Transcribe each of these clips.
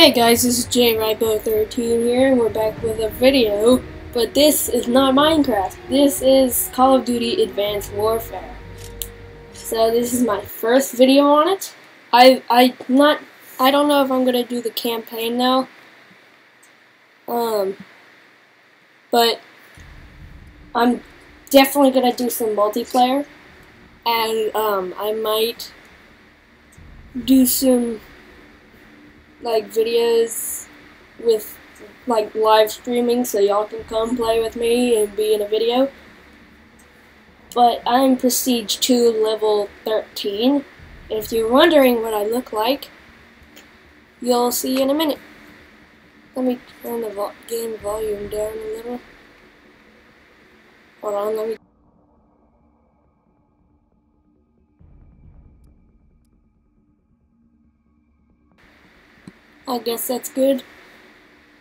Hey guys, this is JaRyBo13 here, and we're back with a video, but this is not Minecraft. This is Call of Duty Advanced Warfare. So this is my first video on it. I I not I don't know if I'm gonna do the campaign now. Um, but I'm definitely gonna do some multiplayer, and um, I might do some like videos with like live streaming so y'all can come play with me and be in a video. But I'm Prestige 2 level 13. And if you're wondering what I look like, you'll see in a minute. Let me turn the vo game volume down a little. Hold on, let me I guess that's good.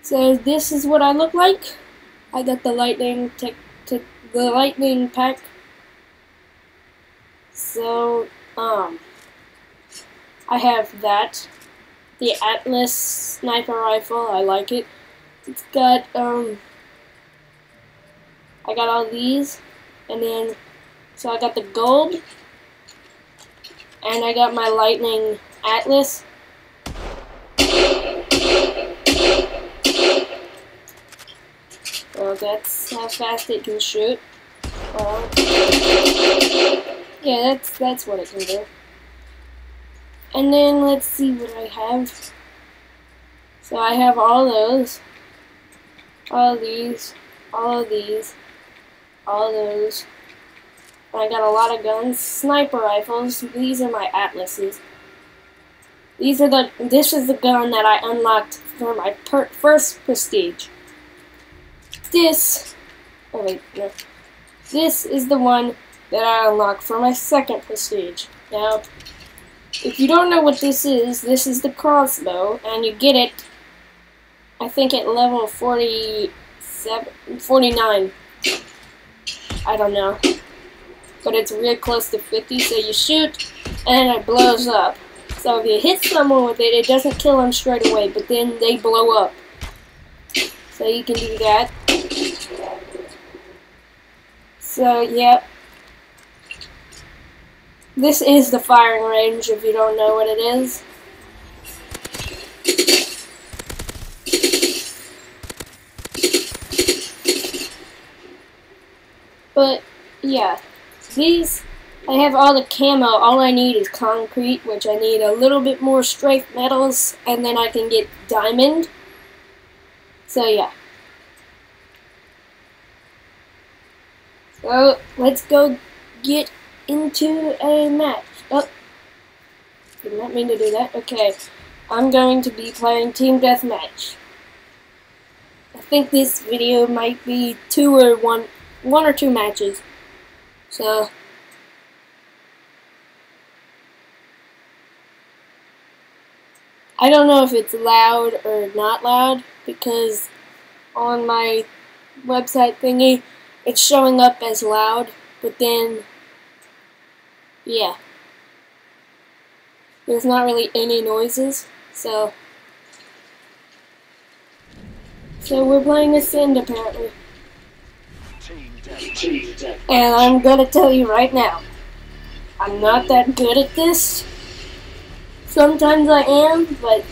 So this is what I look like. I got the lightning tech, the lightning pack. So um, I have that. The Atlas sniper rifle. I like it. It's got um. I got all these, and then so I got the gold, and I got my lightning Atlas. That's how fast it can shoot. Yeah, that's that's what it can do. And then let's see what I have. So I have all those, all of these, all of these, all of those. And I got a lot of guns, sniper rifles. These are my atlases. These are the. This is the gun that I unlocked for my first prestige. This. Oh wait, no. This is the one that I unlocked for my second prestige. Now, if you don't know what this is, this is the crossbow, and you get it. I think at level 47, 49. I don't know. But it's real close to 50, so you shoot, and it blows up. So if you hit someone with it, it doesn't kill them straight away, but then they blow up. So you can do that. So, yeah. This is the firing range if you don't know what it is. But, yeah. These I have all the camo. All I need is concrete, which I need a little bit more strafe metals, and then I can get diamond. So, yeah. So, let's go get into a match. Oh, did not mean to do that. Okay, I'm going to be playing Team Deathmatch. I think this video might be two or one, one or two matches. So, I don't know if it's loud or not loud because on my website thingy it's showing up as loud, but then yeah. There's not really any noises, so so we're playing a Ascend apparently. And I'm gonna tell you right now, I'm not that good at this. Sometimes I am, but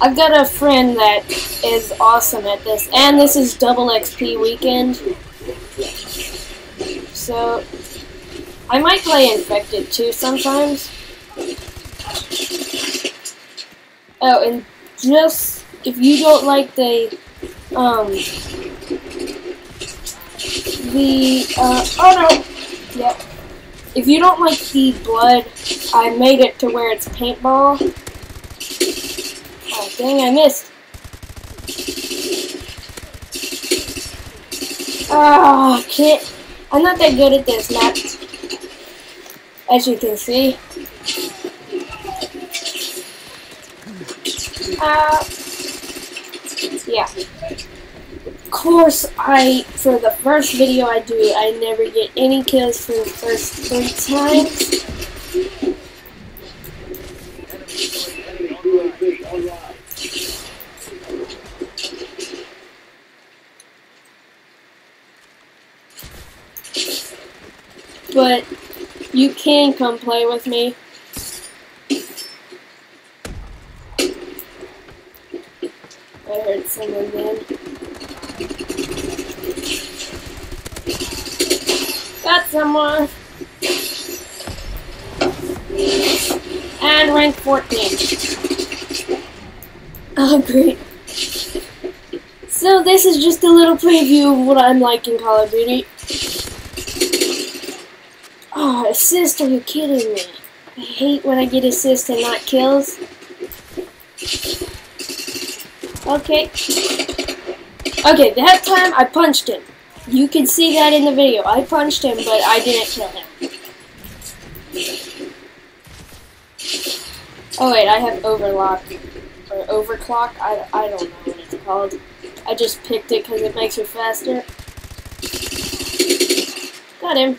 I've got a friend that is awesome at this. And this is double XP weekend. So, I might play Infected too sometimes. Oh, and just, if you don't like the, um, the, uh, oh no, yep. If you don't like the blood, I made it to where it's paintball. Dang, I missed. Oh, can't. I'm not that good at this map. As you can see. Uh, yeah Of course, I, for the first video I do, I never get any kills for the first three times. but you can come play with me. I heard someone then. Got someone. And rank 14. Oh, great. So this is just a little preview of what I'm like in Call of Duty. Oh, assist, are you kidding me? I hate when I get assists and not kills. Okay. Okay, that time I punched him. You can see that in the video. I punched him, but I didn't kill him. Oh wait, I have overlock. Or overclock? I, I don't know what it's called. I just picked it because it makes her faster. Got him.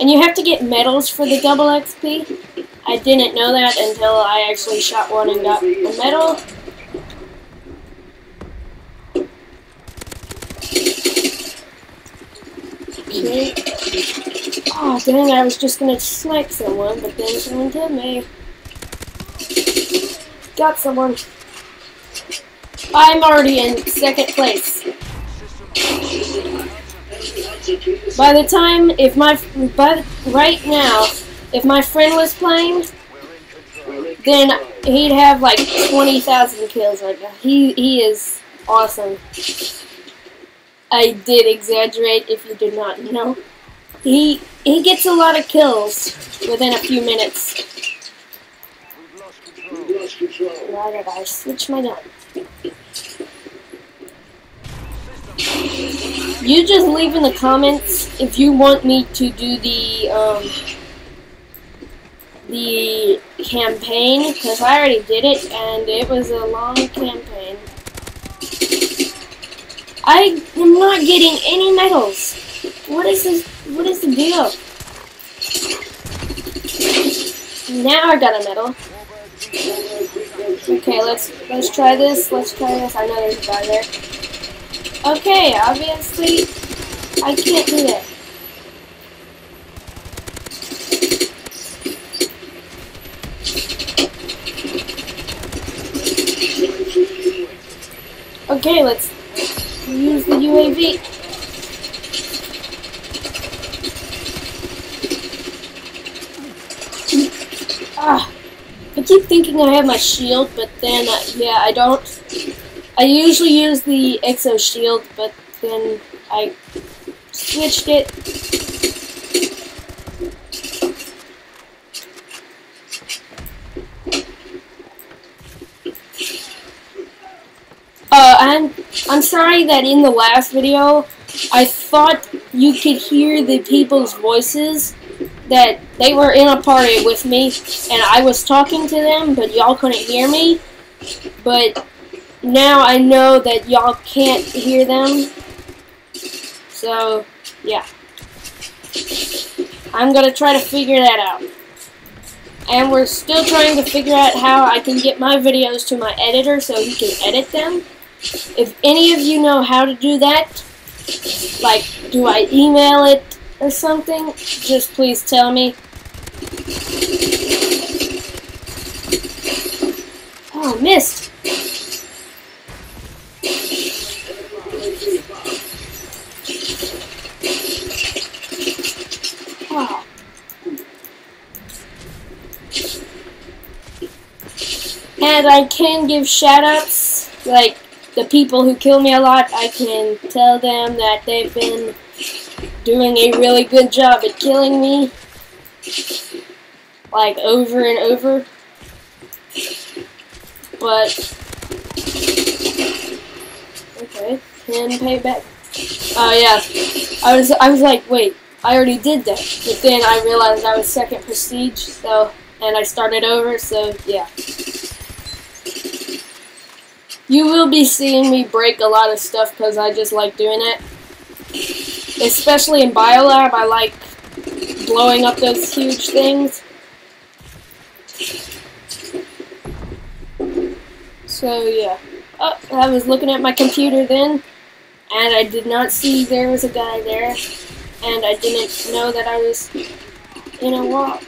And you have to get medals for the double XP. I didn't know that until I actually shot one and got a medal. Okay. Oh, dang, I was just gonna snipe someone, but then someone killed me. Got someone. I'm already in second place. By the time, if my, but right now, if my friend was playing, then he'd have like 20,000 kills right now. He, he is awesome. I did exaggerate if you did not know. He, he gets a lot of kills within a few minutes. Why did I switch my gun? You just leave in the comments if you want me to do the um, the campaign because I already did it and it was a long campaign. I am not getting any medals. What is this? What is the deal? Now I got a medal. Okay, let's let's try this. Let's try this. I know there's a guy there. Okay, obviously, I can't do that. Okay, let's use the UAV. Ah, I keep thinking I have my shield, but then, uh, yeah, I don't. I usually use the Exo Shield, but then I switched it. Uh, I'm, I'm sorry that in the last video, I thought you could hear the people's voices, that they were in a party with me, and I was talking to them, but y'all couldn't hear me. But now I know that y'all can't hear them. So, yeah. I'm going to try to figure that out. And we're still trying to figure out how I can get my videos to my editor so he can edit them. If any of you know how to do that, like, do I email it or something, just please tell me. Oh, missed. And I can give shoutouts, like the people who kill me a lot, I can tell them that they've been doing a really good job at killing me, like over and over. But, okay, can payback. Oh yeah, I was, I was like, wait, I already did that. But then I realized I was second prestige, so, and I started over, so yeah. You will be seeing me break a lot of stuff because I just like doing it. Especially in Biolab, I like blowing up those huge things. So yeah. Oh, I was looking at my computer then, and I did not see there was a guy there. and I didn't know that I was in a wall.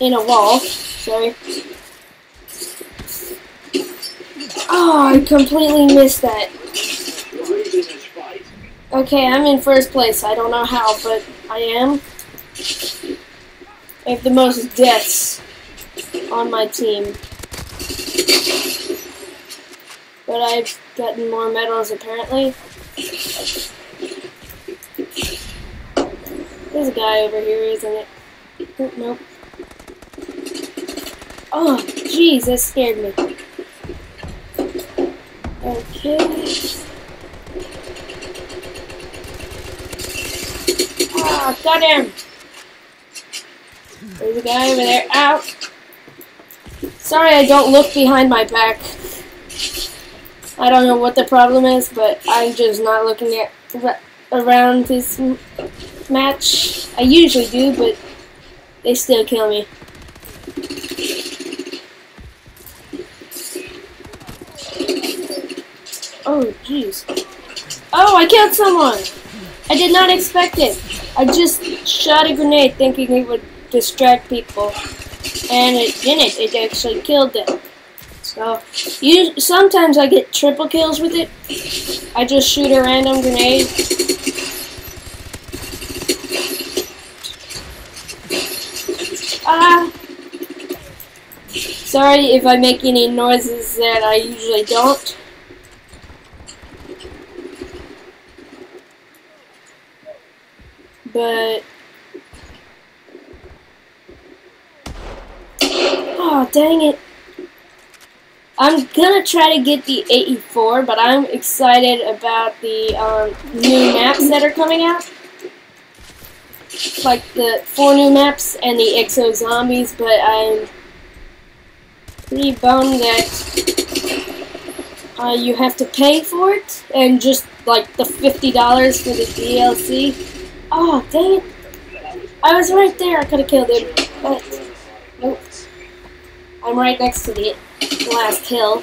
In a wall, sorry. Oh, I completely missed that. Okay, I'm in first place. I don't know how, but I am. I have the most deaths on my team. But I've gotten more medals apparently. There's a guy over here, isn't it? Nope. Oh, jeez, that scared me. Okay. Ah, got him! There's a guy over there. Out! Sorry I don't look behind my back. I don't know what the problem is, but I'm just not looking at around this match. I usually do, but they still kill me. Oh, jeez. Oh, I killed someone! I did not expect it. I just shot a grenade thinking it would distract people. And it didn't. It actually killed them. So, you, sometimes I get triple kills with it. I just shoot a random grenade. Ah! Sorry if I make any noises that I usually don't. But... Oh, dang it. I'm gonna try to get the 84, but I'm excited about the um, new maps that are coming out. Like the four new maps and the Exo Zombies, but I'm pretty bummed that uh, you have to pay for it, and just like the $50 for the DLC. Oh, dang it. I was right there, I could have killed him, but nope. I'm right next to the last hill.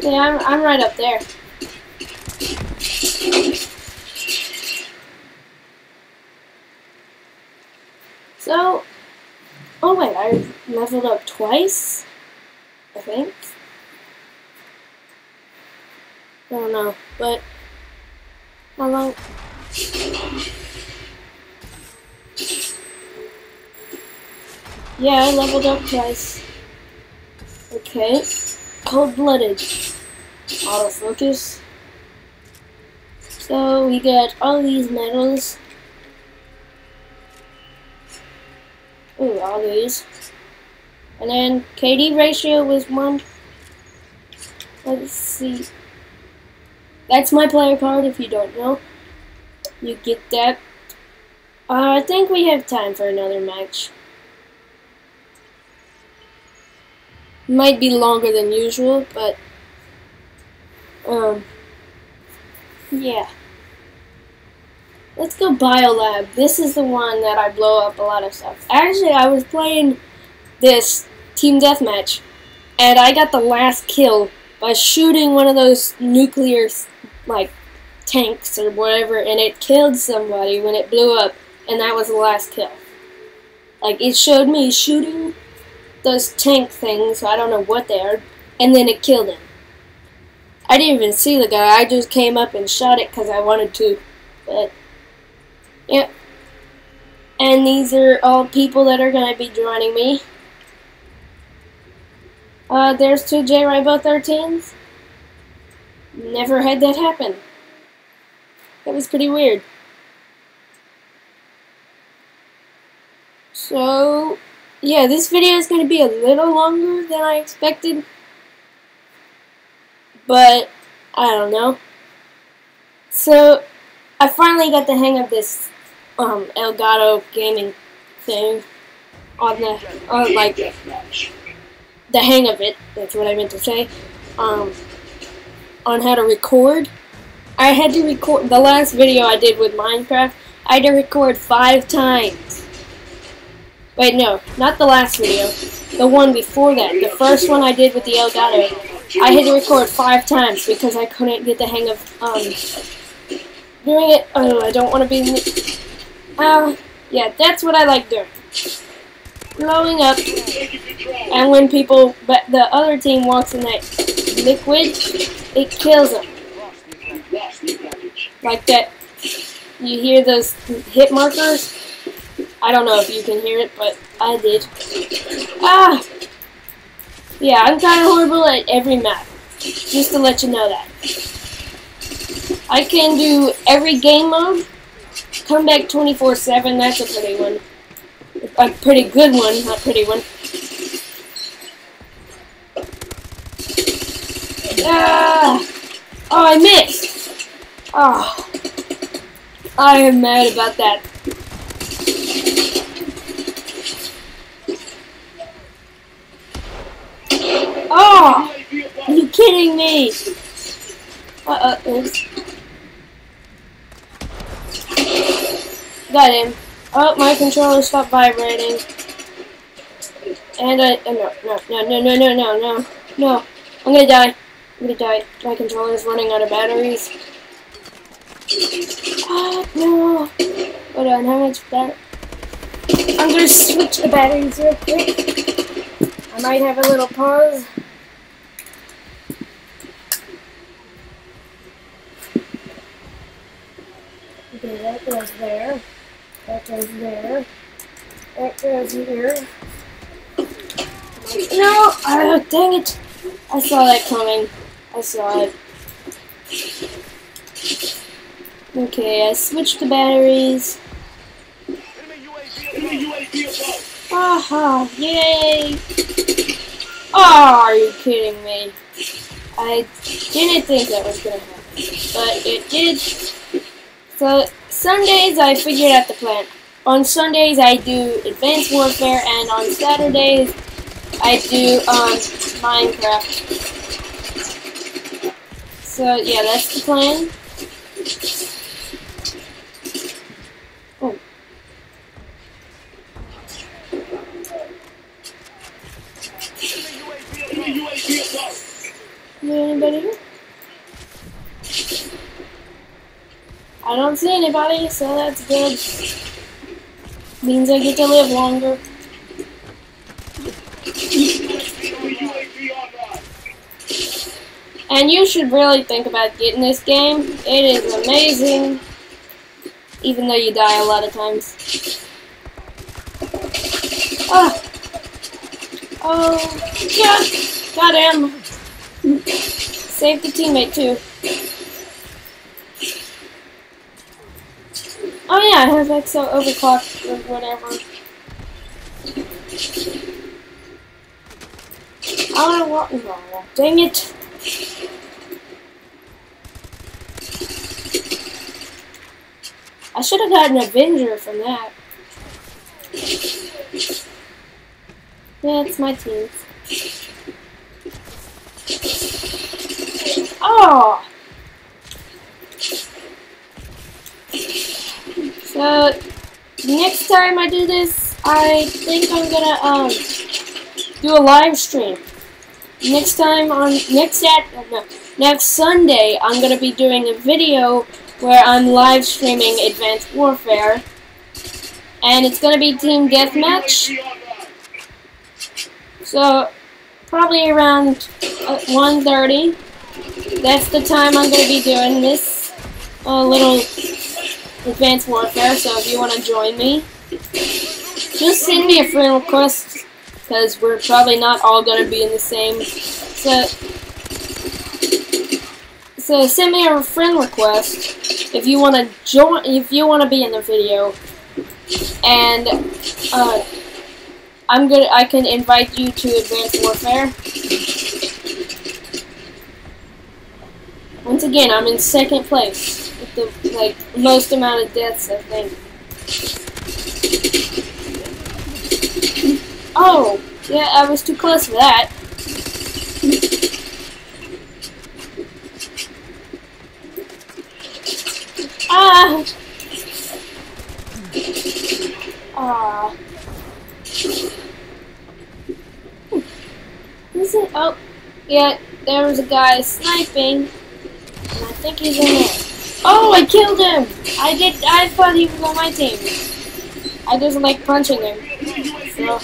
Yeah, I'm, I'm right up there. So, oh wait, I leveled up twice, I think. I don't know, but long? Yeah, I leveled up twice. Okay. Cold-blooded. Autofocus. So, we got all these medals. Ooh, all these. And then KD ratio was one. Let's see. That's my player card if you don't know. You get that. Uh, I think we have time for another match. might be longer than usual, but um, yeah. Let's go Biolab. This is the one that I blow up a lot of stuff. Actually, I was playing this Team Deathmatch, and I got the last kill by shooting one of those nuclear, like, tanks or whatever, and it killed somebody when it blew up, and that was the last kill. Like, it showed me shooting those tank things, so I don't know what they are, and then it killed him. I didn't even see the guy, I just came up and shot it because I wanted to. But, yeah. And these are all people that are going to be joining me. Uh, there's two JaRyBo 13s. Never had that happen. That was pretty weird. So, yeah, this video is going to be a little longer than I expected. But, I don't know. So, I finally got the hang of this um, Elgato gaming thing. On the, on like, the hang of it, that's what I meant to say. Um, on how to record. I had to record, the last video I did with Minecraft, I had to record five times Wait, no, not the last video. The one before that. The first one I did with the Elgato. I had to record five times because I couldn't get the hang of um, doing it. Oh, I don't want to be. Uh, yeah, that's what I like doing. Blowing up, and when people, but the other team walks in that liquid, it kills them. Like that. You hear those hit markers? I don't know if you can hear it, but I did. Ah! Yeah, I'm kind of horrible at every map. Just to let you know that. I can do every game mode. Comeback 24-7, that's a pretty one. A pretty good one, not pretty one. Ah! Oh, I missed! Oh. I am mad about that. Oh! Are you kidding me? Uh-uh, oops. Got him. Oh, my controller stopped vibrating. And I, oh, no, no, no, no, no, no, no, no. I'm gonna die. I'm gonna die. My controller is running out of batteries. Oh, no. Hold on, how much battery? I'm gonna switch the batteries real quick. I might have a little pause. Okay, that goes there. That goes there. That goes here. No! Oh, dang it! I saw that coming. I it. Okay, I switched the batteries. Aha, yay! Oh, are you kidding me? I didn't think that was gonna happen, but it did. So, Sundays I figured out the plan. On Sundays I do Advanced Warfare, and on Saturdays I do um, Minecraft. So, yeah, that's the plan. anybody here? I don't see anybody, so that's good. Means I get to live longer. And you should really think about getting this game. It is amazing. Even though you die a lot of times. Ah! Oh, yeah! Him! Save the teammate too. Oh yeah, I have EXO overclocked or whatever. I wanna walk. No, dang it! I should have gotten an Avenger from that. Yeah, it's my team. Oh! So, next time I do this, I think I'm gonna, um, do a live stream. Next time on, next Sat, no, next Sunday, I'm gonna be doing a video where I'm live streaming Advanced Warfare. And it's gonna be Team Deathmatch. So, probably around uh, 1.30 that's the time I'm to be doing this uh, little Advanced Warfare, so if you want to join me, just send me a friend request, because we're probably not all going to be in the same, set. so send me a friend request if you want to join, if you want to be in the video, and, uh, I'm good. I can invite you to Advanced Warfare. Once again, I'm in second place with the like most amount of deaths, I think. Oh, yeah, I was too close for that. ah! Ah. Is it? Oh, yeah, there was a guy sniping And I think he's in there. Oh, I killed him! I did. I thought he was on my team. I just like punching him. So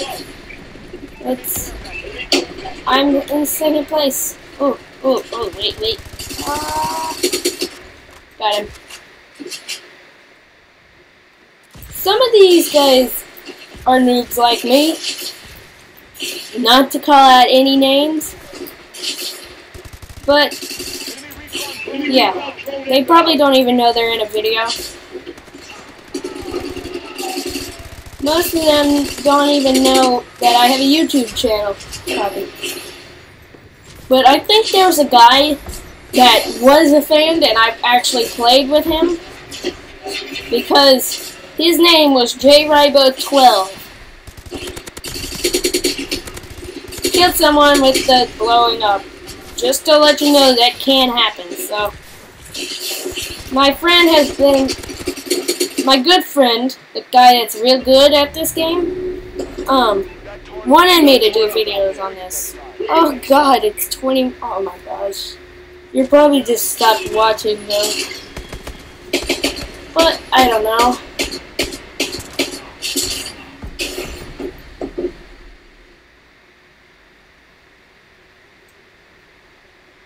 I'm in second place. Oh, oh, oh! Wait, wait. Uh, got him. Some of these guys are noobs like me. Not to call out any names, but yeah, they probably don't even know they're in a video. Most of them don't even know that I have a YouTube channel, probably. But I think there's a guy that was a fan and I actually played with him because his name was JRibo12. Killed someone with the blowing up. Just to let you know that can happen, so. My friend has been, my good friend, the guy that's real good at this game, um, wanted me to do videos on this. Oh god, it's 20, oh my gosh. You're probably just stopped watching though. But, I don't know.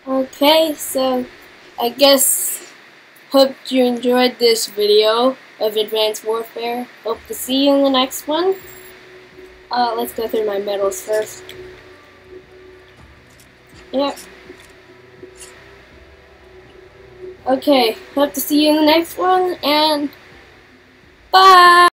Okay, so I guess hope you enjoyed this video of Advanced Warfare. Hope to see you in the next one. Uh, let's go through my medals first. Yep. Okay, hope to see you in the next one, and bye!